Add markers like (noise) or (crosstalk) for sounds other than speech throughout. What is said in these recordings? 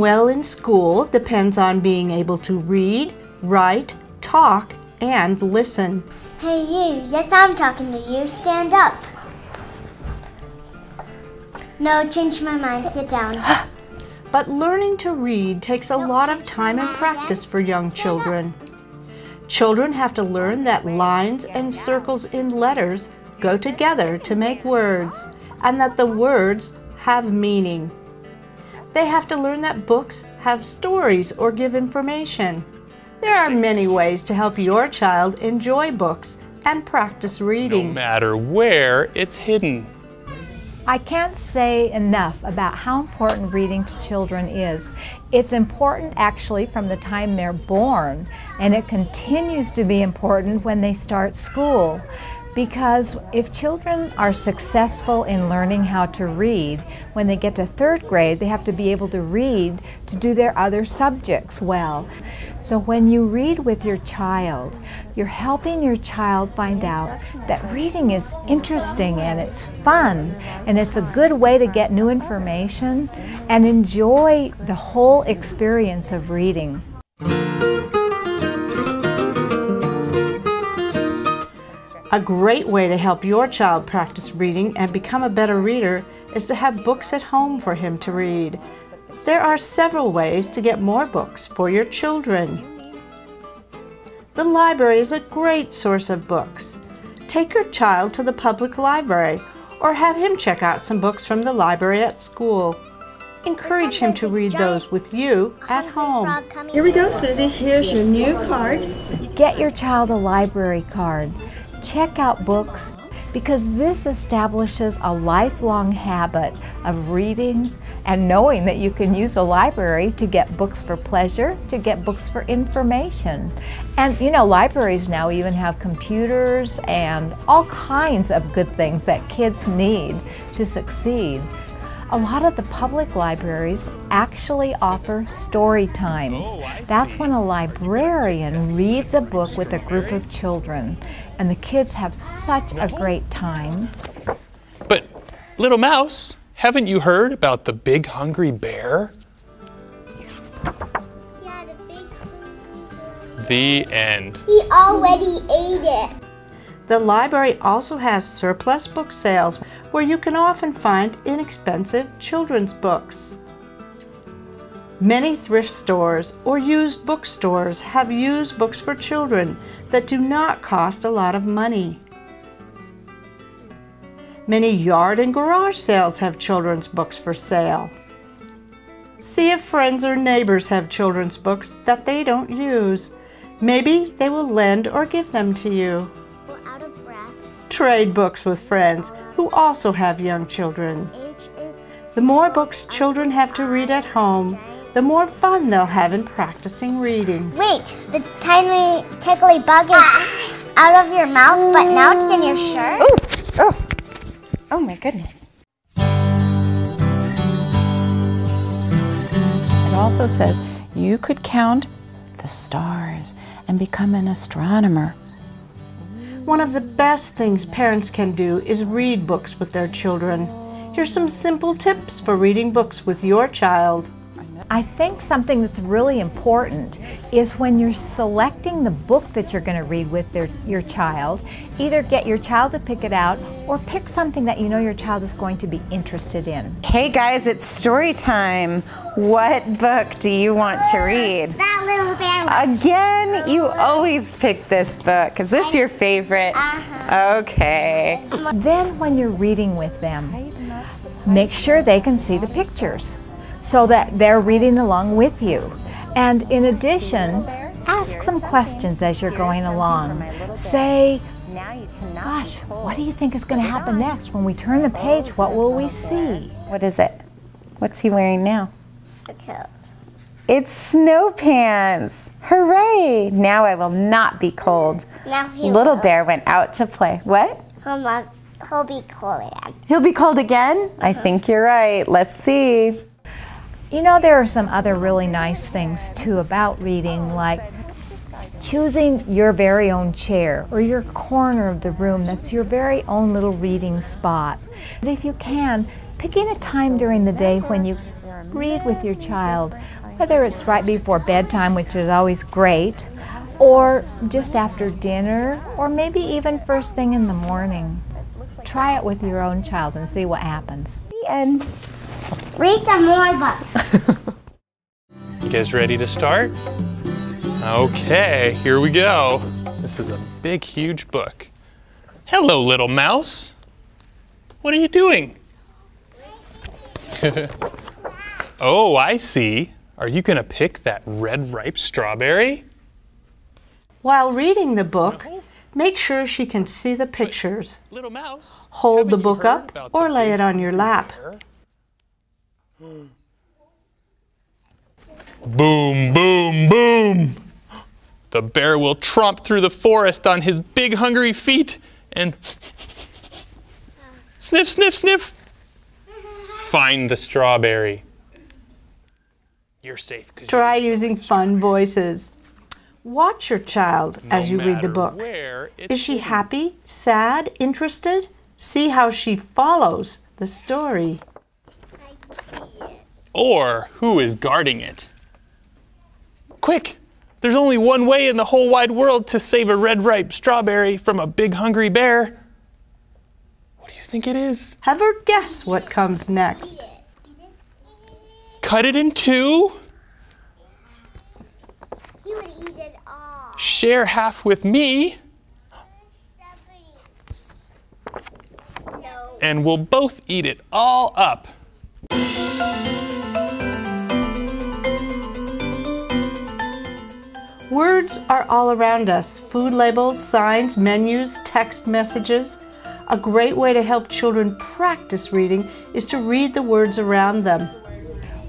well in school depends on being able to read, write, talk, and listen. Hey, you. Yes, I'm talking to you. Stand up. No, change my mind. Sit down. (gasps) But learning to read takes a lot of time and practice for young children. Children have to learn that lines and circles in letters go together to make words, and that the words have meaning. They have to learn that books have stories or give information. There are many ways to help your child enjoy books and practice reading. No matter where it's hidden. I can't say enough about how important reading to children is. It's important actually from the time they're born, and it continues to be important when they start school. Because if children are successful in learning how to read, when they get to third grade, they have to be able to read to do their other subjects well. So when you read with your child, you're helping your child find out that reading is interesting and it's fun and it's a good way to get new information and enjoy the whole experience of reading. A great way to help your child practice reading and become a better reader is to have books at home for him to read. There are several ways to get more books for your children. The library is a great source of books. Take your child to the public library or have him check out some books from the library at school. Encourage him to read those with you at home. Here we go, Susie. Here's your new card. Get your child a library card. Check out books because this establishes a lifelong habit of reading and knowing that you can use a library to get books for pleasure, to get books for information. And you know, libraries now even have computers and all kinds of good things that kids need to succeed. A lot of the public libraries actually offer story times. Oh, That's when a librarian reads a book with a group of children, and the kids have such a great time. But, little mouse, haven't you heard about the big hungry bear? Yeah, the big The end. He already ate it. The library also has surplus book sales where you can often find inexpensive children's books. Many thrift stores or used bookstores have used books for children that do not cost a lot of money. Many yard and garage sales have children's books for sale. See if friends or neighbors have children's books that they don't use. Maybe they will lend or give them to you. We're out of breath. Trade books with friends who also have young children. The more books children have to read at home, the more fun they'll have in practicing reading. Wait, the tiny tickly bug is out of your mouth, but now it's in your shirt? Oh, oh my goodness. It also says you could count the stars and become an astronomer. One of the best things parents can do is read books with their children. Here's some simple tips for reading books with your child. I think something that's really important is when you're selecting the book that you're going to read with their, your child, either get your child to pick it out or pick something that you know your child is going to be interested in. Hey guys, it's story time. What book do you want to read? That little bear. Again, you always pick this book. Is this your favorite? Uh-huh. Okay. Then, when you're reading with them, make sure they can see the pictures so that they're reading along with you. And in addition, ask them questions as you're going along. Say, Now you cannot Gosh, what do you think is going to happen next? When we turn the page, what will we see? What is it? What's he wearing now? Okay. It's snow pants. Hooray! Now I will not be cold. Now he Little will. bear went out to play. What? Hold on. He'll be cold again. He'll be cold again? I uh-huh. think you're right. Let's see. You know, there are some other really nice things too about reading, like choosing your very own chair or your corner of the room that's your very own little reading spot. And if you can, picking a time during the day when you read with your child, whether it's right before bedtime, which is always great, or just after dinner, or maybe even first thing in the morning. Try it with your own child and see what happens. And Read some more books. (laughs) You guys ready to start? Okay, here we go. This is a big, huge book. Hello, little mouse. What are you doing? (laughs) oh, I see. Are you gonna pick that red ripe strawberry? While reading the book, make sure she can see the pictures. Little mouse. Hold the book up or lay it on your lap. Boom, boom, boom. The bear will tromp through the forest on his big hungry feet and sniff, sniff, sniff. Find the strawberry. You're safe. Try you're using fun voices. Watch your child no as you read the book. Where Is she happy, sad, interested? See how she follows the story. Or who is guarding it? Quick! There's only one way in the whole wide world to save a red ripe strawberry from a big hungry bear. What do you think it is? Have her guess what comes next. Cut it in two, He would eat it all. share half with me, No. and we'll both eat it all up. Words are all around us food labels, signs, menus, text messages. A great way to help children practice reading is to read the words around them.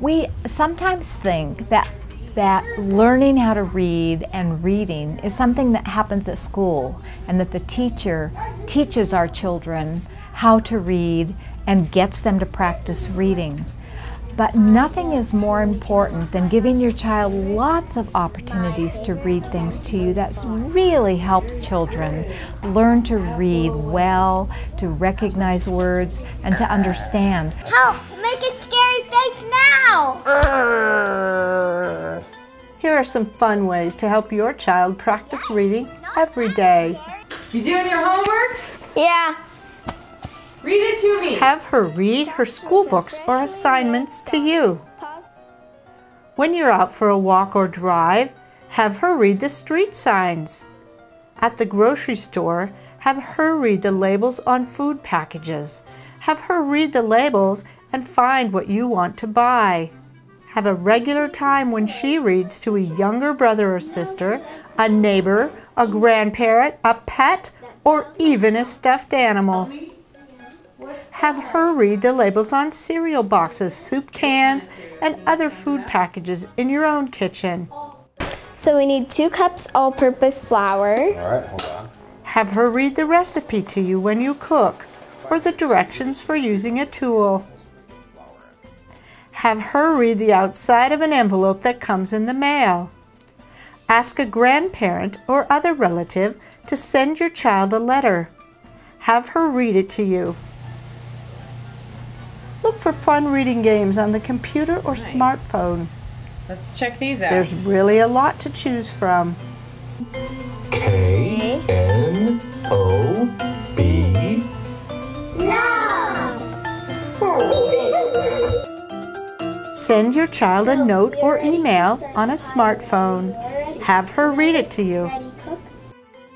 We sometimes think that that learning how to read and reading is something that happens at school and that the teacher teaches our children how to read and gets them to practice reading. But nothing is more important than giving your child lots of opportunities to read things to you. That really helps children learn to read well, to recognize words, and to understand. Help! Make a scary face now! Here are some fun ways to help your child practice reading every day. You doing your homework? Yeah. Have her read her school books or assignments to you. When you're out for a walk or drive, have her read the street signs. At the grocery store, have her read the labels on food packages. Have her read the labels and find what you want to buy. Have a regular time when she reads to a younger brother or sister, a neighbor, a grandparent, a pet, or even a stuffed animal. Have her read the labels on cereal boxes, soup cans, and other food packages in your own kitchen. So we need two cups all-purpose flour. All right, hold on. Have her read the recipe to you when you cook or the directions for using a tool. Have her read the outside of an envelope that comes in the mail. Ask a grandparent or other relative to send your child a letter. Have her read it to you. Look for fun reading games on the computer or smartphone. Let's check these out. There's really a lot to choose from. K N O B. No! Send your child a note or email on a smartphone. Have her read it to you.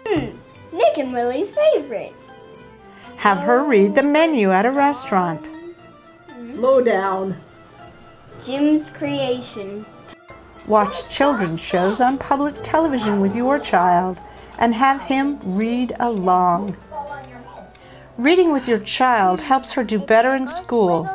Hmm. Nick and Lily's favorite. Have her read the menu at a restaurant. Low down. Jim's creation. Watch children's shows on public television with your child and have him read along. Reading with your child helps her do better in school,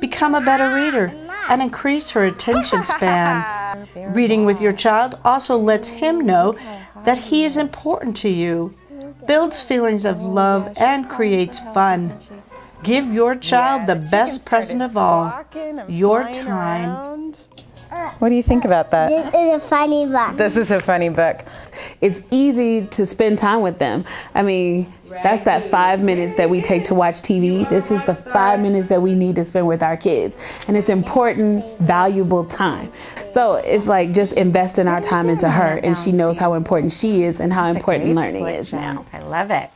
become a better reader, and increase her attention span. Reading with your child also lets him know that he is important to you, builds feelings of love, and creates fun. Give your child the best present of all your time. What do you think about that? This is a funny book. This is a funny book. it's easy to spend time with them. I mean, that's that five minutes that we take to watch TV. This is the five minutes that we need to spend with our kids. And it's important, valuable time. So it's like just investing our time into her, and she knows how important she is and how important learning is now. I love it.